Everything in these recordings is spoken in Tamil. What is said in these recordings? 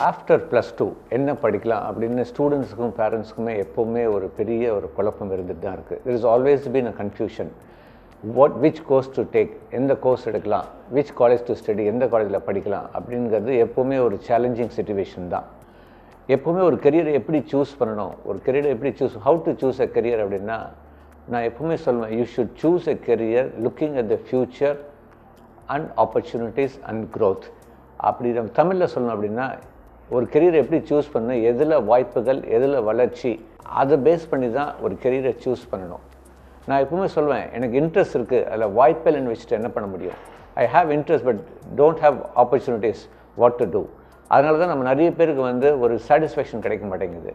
ஆஃப்டர் ப்ளஸ் டூ என்ன படிக்கலாம் அப்படின்னு ஸ்டூடெண்ட்ஸுக்கும் பேரண்ட்ஸுக்குமே எப்போவுமே ஒரு பெரிய ஒரு குழப்பம் இருந்துட்டு தான் இருக்குது it is always been a confusion what which course to take எந்த கோர்ஸ் எடுக்கலாம் விச் காலேஜ் டு ஸ்டடி எந்த காலேஜில் படிக்கலாம் அப்படிங்கிறது எப்போவுமே ஒரு சேலஞ்சிங் சுச்சுவேஷன் தான். எப்போவுமே ஒரு கெரியரை எப்படி சூஸ் பண்ணணும் ஒரு கெரியரை எப்படி choose how to choose a career அப்படின்னா நான் எப்போவுமே சொல்லுவேன் you should choose a career looking at the future and opportunities and growth அப்படி நம்ம தமிழில் சொல்லணும் அப்படின்னா ஒரு கெரியரை எப்படி சூஸ் பண்ணணும் எதில் வாய்ப்புகள் எதில் வளர்ச்சி அதை பேஸ் பண்ணி தான் ஒரு கெரியரை சூஸ் பண்ணணும். நான் எப்பவுமே சொல்லுவேன் எனக்கு இன்ட்ரெஸ்ட் இருக்குது அதில் வாய்ப்பில்லைன்னு வச்சுட்டு என்ன பண்ண முடியும்? I have interest but don't have opportunities what to do அதனால தான் நம்ம நிறைய பேருக்கு வந்து ஒரு சாட்டிஸ்ஃபேக்ஷன் கிடைக்க மாட்டேங்குது.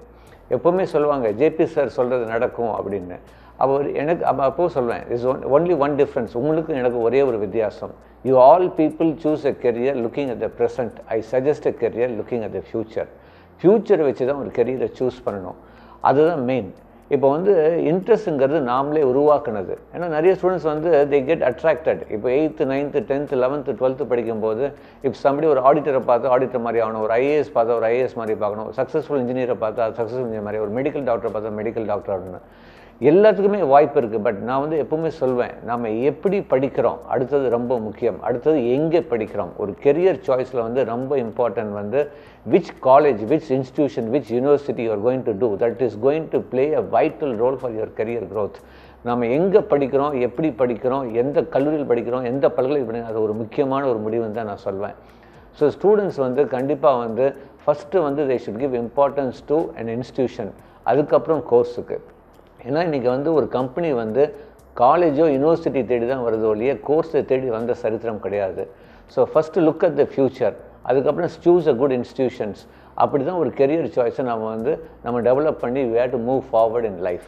எப்போவுமே சொல்லுவாங்க ஜேபி சார் சொல்கிறது நடக்கும் அப்படின்னு. அவர் எனக்கு அப்போ அப்போ சொல்லுவேன் is one only one difference உங்களுக்கும் எனக்கு ஒரே ஒரு வித்தியாசம். You all people choose a career looking at the present I suggest a career looking at the future ஃப்யூச்சரை வச்சு தான் ஒரு கெரியரை சூஸ் பண்ணணும். அதுதான் மெயின் இப்போ வந்து இன்ட்ரெஸ்ட்டுங்கிறது நாமளே உருவாக்குனது. ஏன்னா நிறைய ஸ்டூடெண்ட்ஸ் வந்து தே கெட் அட்ராக்டட் இப்போ eighth ninth tenth eleventh twelfth படிக்கும்போது இப்போ சம்படி ஒரு ஆடிட்டரை பார்த்து ஆடிட்டர் மாதிரி ஆகணும் ஒரு ஐஏஎஸ் பார்த்தா ஒரு ஐஏஎஸ் மாதிரி பார்க்கணும் சக்ஸஸ்ஃபுல் இன்ஜினியரை பார்த்தா சக்ஸஸ்ஃபுல் இன்ஜினியர் மாதிரி ஒரு மெடிக்கல் டாக்டரை பார்த்தா மெடிக்கல் டாக்டர் ஆகணும் எல்லாத்துக்குமே வாய்ப்பு இருக்குது பட் நான் வந்து எப்பவுமே சொல்வேன் நம்ம எப்படி படிக்கிறோம்? அடுத்தது ரொம்ப முக்கியம். அடுத்தது எங்கே படிக்கிறோம்? ஒரு கெரியர் சாய்ஸில் வந்து ரொம்ப இம்பார்ட்டன்ட் வந்து which college which institution which university you are going to do that is going to play a vital role for your career growth நம்ம எங்கே படிக்கிறோம்? எப்படி படிக்கிறோம்? எந்த கல்லூரியில் படிக்கிறோம்? எந்த பல்கலை அது ஒரு முக்கியமான ஒரு முடிவுன்னு தான் நான் சொல்வேன். ஸோ ஸ்டூடெண்ட்ஸ் வந்து கண்டிப்பாக வந்து ஃபஸ்ட்டு வந்து they should give importance to an institution அதுக்கப்புறம் கோர்ஸுக்கு ஏன்னா இன்றைக்கி வந்து ஒரு கம்பெனி வந்து காலேஜோ யூனிவர்சிட்டி தேடி தான் வருது ஒழிய கோர்ஸை தேடி வந்த சரித்திரம் கிடையாது. So first look at the future அதுக்கப்புறம் சூஸ் அ குட் இன்ஸ்டியூஷன்ஸ் அப்படி தான் ஒரு கெரியர் சாய்ஸை நம்ம வந்து நம்ம டெவலப் பண்ணி way to move forward in life